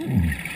Mm-hmm.